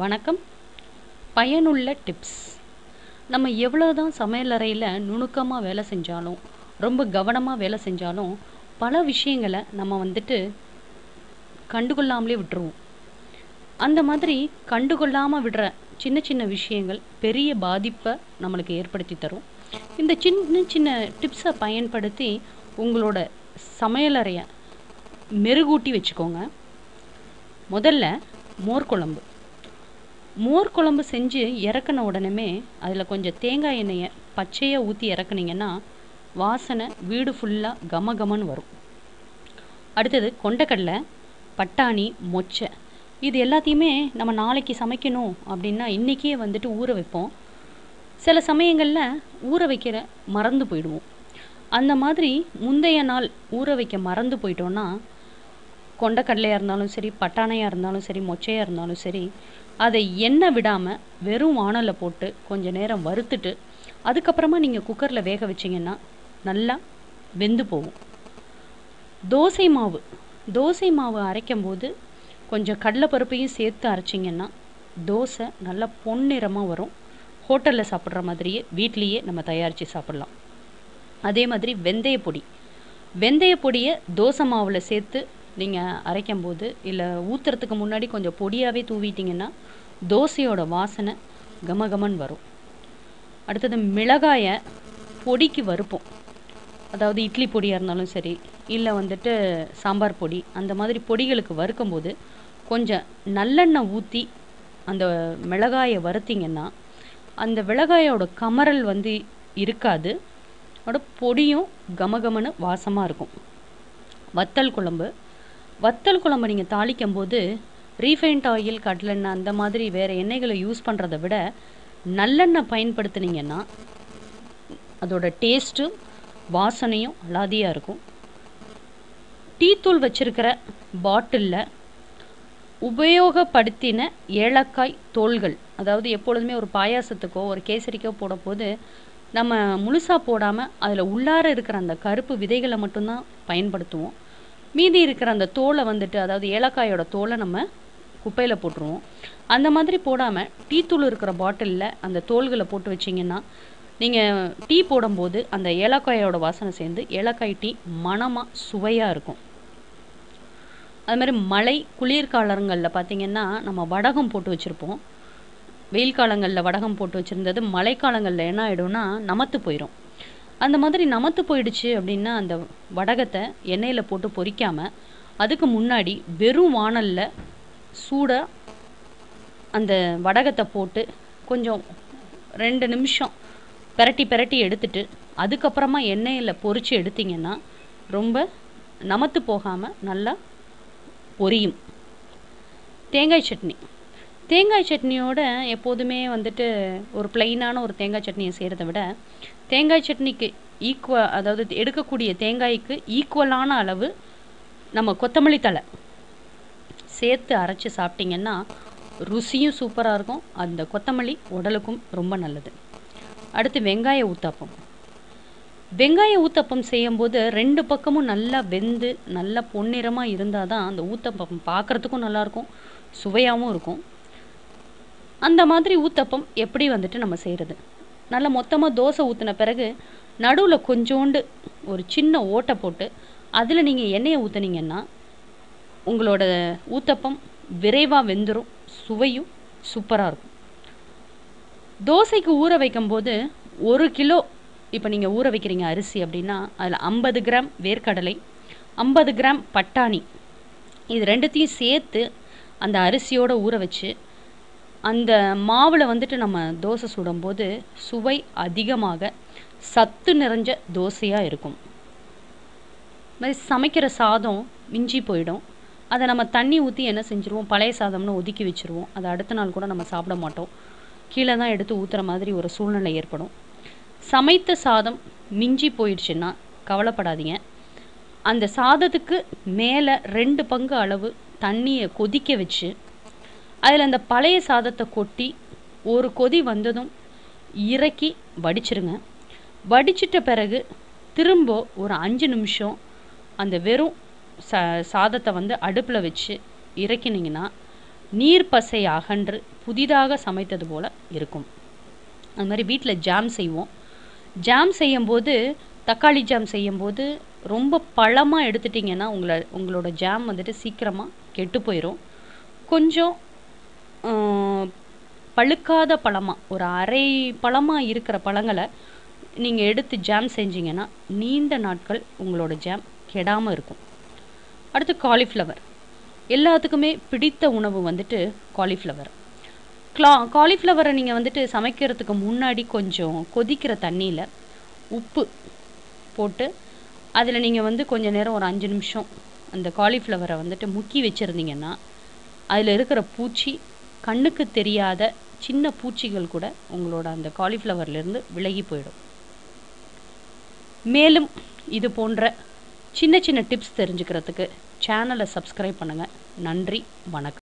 வணக்கம். பயனுள்ள டிப்ஸ். நம்ம எவ்வளோ தான் சமையலறையில் நுணுக்கமாக வேலை செஞ்சாலும் ரொம்ப கவனமாக வேலை செஞ்சாலும் பல விஷயங்களை நம்ம வந்துட்டு கண்டுகொள்ளாமலே விட்டுருவோம். அந்த மாதிரி கண்டுகொள்ளாமல் விடுற சின்ன சின்ன விஷயங்கள் பெரிய பாதிப்பை நம்மளுக்கு ஏற்படுத்தி தரும். இந்த சின்ன சின்ன டிப்ஸை பயன்படுத்தி உங்களோட சமையலறையை மெருகூட்டி வச்சுக்கோங்க. முதல்ல மோர் குழம்பு. மோர் குழம்பு செஞ்சு இறக்குன உடனே அதில் கொஞ்சம் தேங்காய் எண்ணெயை பச்சையாக ஊற்றி இறக்குனீங்கன்னா வாசனை வீடு ஃபுல்லாக கம கமன்னு வரும். அடுத்தது கொண்டக்கடலை பட்டாணி மொச்சை. இது எல்லாத்தையுமே நம்ம நாளைக்கு சமைக்கணும் அப்படின்னா இன்றைக்கே வந்துட்டு ஊற வைப்போம். சில சமயங்களில் ஊற வைக்கிற மறந்து போயிடுவோம். அந்த மாதிரி முந்தைய நாள் ஊற வைக்க மறந்து போயிட்டோன்னா கொண்டக்கடலையாக இருந்தாலும் சரி பட்டாணையாக இருந்தாலும் சரி மொச்சையாக இருந்தாலும் சரி அதை எண்ணெய் விடாமல் வெறும் வானலில் போட்டு கொஞ்சம் நேரம் வறுத்துட்டு அதுக்கப்புறமா நீங்கள் குக்கரில் வேக வச்சிங்கன்னா நல்லா வெந்து போகும். தோசை மாவு. தோசை மாவு அரைக்கும் போது கொஞ்சம் கடலைப்பருப்பையும் சேர்த்து அரைச்சிங்கன்னா தோசை நல்லா பொன்னிறமாக வரும். ஹோட்டலில் சாப்பிட்ற மாதிரியே வீட்லேயே நம்ம தயாரித்து சாப்பிட்லாம். அதே மாதிரி வெந்தய பொடி வெந்தய பொடியை தோசை மாவில் சேர்த்து நீங்கள் அரைக்கும் போது இல்லை ஊற்றுறதுக்கு முன்னாடி கொஞ்சம் பொடியாகவே தூவிட்டிங்கன்னா தோசையோட வாசனை கமகமன் வரும். அடுத்தது மிளகாயை பொடிக்கு வறுப்போம். அதாவது இட்லி பொடியாக இருந்தாலும் சரி இல்லை வந்துட்டு சாம்பார் பொடி அந்த மாதிரி பொடிகளுக்கு வறுக்கும்போது கொஞ்சம் நல்லெண்ணெய் ஊற்றி அந்த மிளகாயை வறுத்திங்கன்னா அந்த மிளகாயோட கமரல் வந்து இருக்காது. அதோட பொடியும் கமகமன்னு வாசமாக இருக்கும். வத்தல் குழம்பு வத்தல் குழம்பு நீங்கள் தாளிக்கும் போது ரீஃபைண்ட் ஆயில் கடலெண்ணெய் அந்த மாதிரி வேறு எண்ணெய்களை யூஸ் பண்ணுறத விட நல்லெண்ணெய் பயன்படுத்துனீங்கன்னா அதோட டேஸ்ட்டும் வாசனையும் அலாதியாக இருக்கும். டீத்தூள் வச்சுருக்கிற பாட்டிலில் உபயோகப்படுத்தின ஏலக்காய் தோள்கள் அதாவது எப்பொழுதுமே ஒரு பாயாசத்துக்கோ ஒரு கேசரிக்கோ போட போது நம்ம முழுசாக போடாமல் அதில் உள்ளார இருக்கிற அந்த கருப்பு விதைகளை மட்டும்தான் பயன்படுத்துவோம். மீதி இருக்கிற அந்த தோலை வந்துட்டு அதாவது ஏலக்காயோட தோலை நம்ம குப்பையில் போட்டுருவோம். அந்த மாதிரி போடாமல் டீ தூள் இருக்கிற பாட்டிலில் அந்த தோள்களை போட்டு வச்சிங்கன்னா நீங்கள் டீ போடும்போது அந்த ஏலக்காயோட வாசனை சேர்ந்து ஏலக்காய் டீ மணமாக சுவையாக இருக்கும். அது மாதிரி மழை குளிர்காலங்களில் பார்த்திங்கன்னா நம்ம வடகம் போட்டு வச்சுருப்போம். வெயில் காலங்களில் வடகம் போட்டு வச்சுருந்தது மழைக்காலங்களில் என்ன ஆகிடும்னா நமத்து போயிடும் அந்த மாதிரி நமத்து போயிடுச்சு அப்படின்னா அந்த வடகத்தை எண்ணெயில் போட்டு பொரிக்காமல் அதுக்கு முன்னாடி வெறும் வானலில் சூடாக அந்த வடகத்தை போட்டு கொஞ்சம் ரெண்டு நிமிஷம் பெரட்டி பெரட்டி எடுத்துட்டு அதுக்கப்புறமா எண்ணெயில் பொரித்து எடுத்திங்கன்னா ரொம்ப நமத்து போகாமல் நல்லா பொரியும். தேங்காய் சட்னி. தேங்காய் சட்னியோட எப்போதுமே வந்துட்டு ஒரு பிளெயினான ஒரு தேங்காய் சட்னியை செய்கிறத விட தேங்காய் சட்னிக்கு ஈக்குவ அதாவது எடுக்கக்கூடிய தேங்காய்க்கு ஈக்குவலான அளவு நம்ம கொத்தமல்லி தழை. சேர்த்து அரைச்சி சாப்பிட்டிங்கன்னா ருசியும் சூப்பராக இருக்கும். அந்த கொத்தமல்லி உடலுக்கும் ரொம்ப நல்லது. அடுத்து வெங்காய ஊத்தாப்பம். வெங்காய ஊத்தப்பம் செய்யும்போது ரெண்டு பக்கமும் நல்லா வெந்து நல்லா பொன்னிறமாக இருந்தால் தான் அந்த ஊத்தப்பம் பார்க்குறதுக்கும் நல்லாயிருக்கும் சுவையாகவும் இருக்கும். அந்த மாதிரி ஊத்தப்பம் எப்படி வந்துட்டு நம்ம செய்கிறது நல்லா மொத்தமாக தோசை ஊற்றின பிறகு நடுவில் கொஞ்சோண்டு ஒரு சின்ன ஓட்டை போட்டு அதில் நீங்கள் எண்ணெயை ஊற்றுனீங்கன்னா உங்களோட ஊத்தப்பம் விரைவாக வெந்துடும் சுவையும் சூப்பராக இருக்கும். தோசைக்கு ஊற வைக்கும்போது ஒரு கிலோ இப்போ நீங்கள் ஊற வைக்கிறீங்க அரிசி அப்படின்னா அதில் ஐம்பது கிராம் வேர்க்கடலை ஐம்பது கிராம் பட்டாணி இது ரெண்டுத்தையும் சேர்த்து அந்த அரிசியோடு ஊற வச்சு அந்த மாவில் வந்துட்டு நம்ம தோசை சுடும்போது சுவை அதிகமாக சத்து நிறைஞ்ச தோசையாக இருக்கும். மாதிரி சமைக்கிற சாதம் மிஞ்சி போயிடும். அதை நம்ம தண்ணி ஊற்றி என்ன செஞ்சுருவோம்? பழைய சாதம்னு ஒதுக்கி வச்சுருவோம். அதை அடுத்த நாள் கூட நம்ம சாப்பிட மாட்டோம். கீழே தான் எடுத்து ஊற்றுற மாதிரி ஒரு சூழ்நிலை ஏற்படும். சமைத்த சாதம் மிஞ்சி போயிடுச்சுன்னா கவலைப்படாதீங்க. அந்த சாதத்துக்கு மேலே ரெண்டு பங்கு அளவு தண்ணியை கொதிக்க வச்சு அதில் அந்த பழைய சாதத்தை கொட்டி ஒரு கொதி வந்ததும் இறக்கி வடிச்சிருங்க. வடிச்சிட்ட பிறகு திரும்ப ஒரு அஞ்சு நிமிஷம் அந்த வெறும் ச சாதத்தை வந்து அடுப்பில் வச்சு இறக்கினீங்கன்னா நீர் பசை அகன்று புதிதாக சமைத்தது போல் இருக்கும். அது மாதிரி வீட்டில் ஜாம் செய்வோம். ஜாம் செய்யும்போது தக்காளி ஜாம் செய்யும்போது ரொம்ப பழமாக எடுத்துட்டிங்கன்னா உங்களை உங்களோட ஜாம் வந்துட்டு சீக்கிரமாக கெட்டு போயிடும் கொஞ்சம் பழுக்காத பழமாக ஒரு அரை பழமாக இருக்கிற பழங்களை நீங்கள் எடுத்து ஜாம் செஞ்சீங்கன்னா நீண்ட நாட்கள் உங்களோட ஜாம் கெடாமல் இருக்கும். அடுத்து காலிஃப்ளவர் எல்லாத்துக்குமே பிடித்த உணவு வந்துட்டு காலிஃப்ளவர் க்ளா காலிஃப்ளவரை நீங்கள் வந்துட்டு சமைக்கிறதுக்கு முன்னாடி கொஞ்சம் கொதிக்கிற தண்ணியில் உப்பு போட்டு அதில் நீங்கள் வந்து கொஞ்ச நேரம் ஒரு அஞ்சு நிமிஷம் அந்த காலிஃப்ளவரை வந்துட்டு முக்கி வச்சுருந்தீங்கன்னா அதில் இருக்கிற பூச்சி கண்ணுக்கு தெரியாத சின்ன பூச்சிகள் கூட உங்களோட அந்த காலிஃப்ளவர்லேருந்து விலகி போயிடும். மேலும் இது போன்ற சின்ன சின்ன டிப்ஸ் தெரிஞ்சுக்கிறதுக்கு சேனலை சப்ஸ்கிரைப் பண்ணுங்கள் நன்றி வணக்கம்.